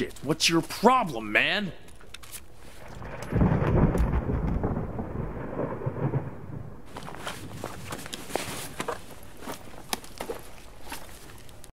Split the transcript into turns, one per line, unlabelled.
shit. What's your problem, man?